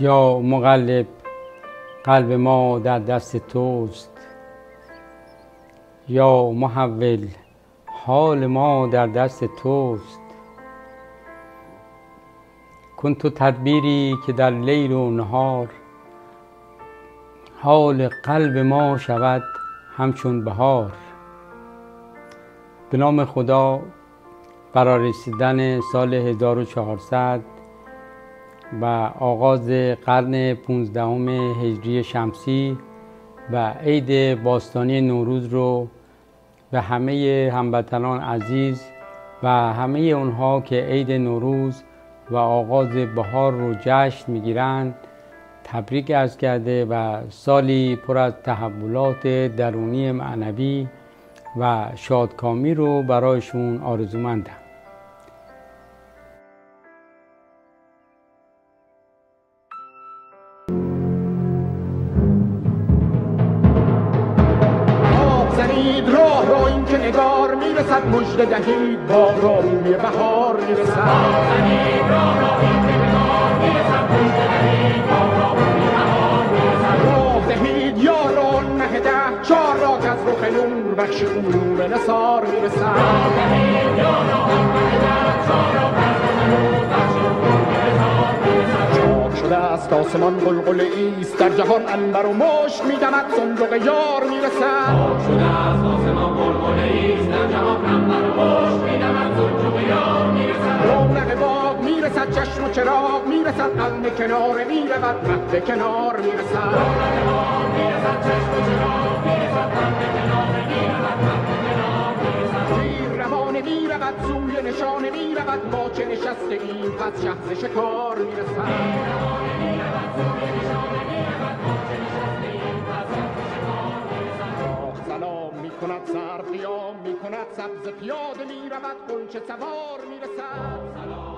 یا مقلب قلب ما در دست توست. یا محول حال ما در دست توست. کن تو تدبیری که در لیل و نهار حال قلب ما شود همچون بهار. به نام خدا فرارسیدن سال 1400 و آغاز قرن 15 هجری شمسی و عید باستانی نوروز رو به همه هموطنان عزیز و همه اونها که عید نوروز و آغاز بهار رو جشن می‌گیرند تبریک ارز کرده و سالی پر از تحولات درونی معنوی و شادکامی رو برایشون آرزومندم. زنید راه را این که نگار می‌رسد مژده دهید. با راروی بهار می‌رسد. راه را این که نگار می‌رسد مژده دهید با راروی بهار می‌رسد. راه دهید. یاران نه ده چار را که از رخ نور بخش نور نثار می‌رسد. راه دهید است آسمان قلقل ایست در جهان انبر و مشک میدمد صندوق یار می‌رسد. شده است آسمان قلقل ایست در جهان انبر و مشک میدمد صندوق یار می‌رسد. رونق باغ می‌رسد چشم و چراغ می‌رسد قلب کنار می‌رود مد کنار می‌رسد. رونق باغ می‌رسد چشم تیر روانه می‌رود سوی نشانه می‌رود ما چه نشسته ایم پس ز شکار شاه سلام می کند سر قیام می کند سبز پیاده می رود قنچه سوار می رسد